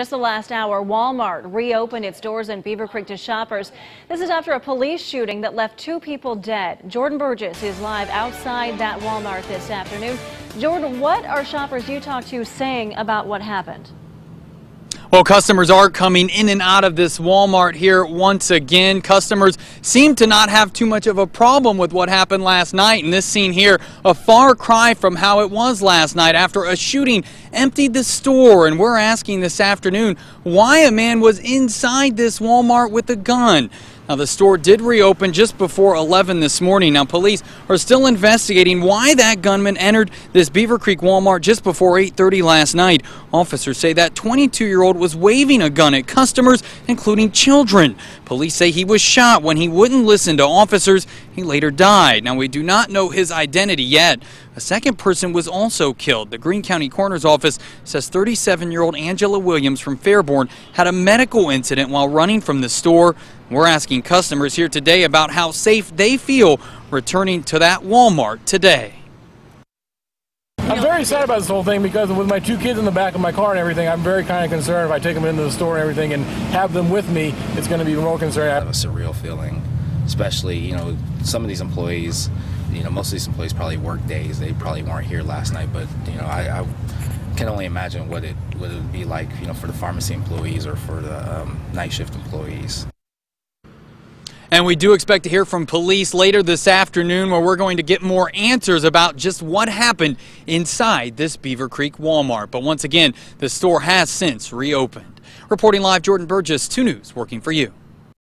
Just the last hour, Walmart reopened its doors in Beavercreek to shoppers. This is after a police shooting that left two people dead. Jordan Burgess is live outside that Walmart this afternoon. Jordan, what are shoppers you talked to saying about what happened? Well, customers are coming in and out of this Walmart here once again. Customers seem to not have too much of a problem with what happened last night. And this scene here, a far cry from how it was last night after a shooting emptied the store. And we're asking this afternoon why a man was inside this Walmart with a gun. Now, the store did reopen just before 11 this morning. Now, police are still investigating why that gunman entered this Beavercreek Walmart just before 8:30 last night. Officers say that 22-year-old was waving a gun at customers, including children. Police say he was shot when he wouldn't listen to officers. He later died. Now, we do not know his identity yet. A second person was also killed. The Greene County Coroner's Office says 37-year-old Angela Williams from Fairborn had a medical incident while running from the store. We're asking customers here today about how safe they feel returning to that Walmart today. I'm very sad about this whole thing because with my two kids in the back of my car and everything, I'm very kind of concerned if I take them into the store and everything and have them with me, it's going to be more concerning. I have a surreal feeling, especially, you know, some of these employees, you know, most of these employees probably work days. They probably weren't here last night, but, you know, I, I can only imagine what it, what it would be like, you know, for the pharmacy employees or for the um, night shift employees. And we do expect to hear from police later this afternoon where we're going to get more answers about just what happened inside this Beavercreek Walmart. But once again, the store has since reopened. Reporting live, Jordan Burgess, 2 News, working for you.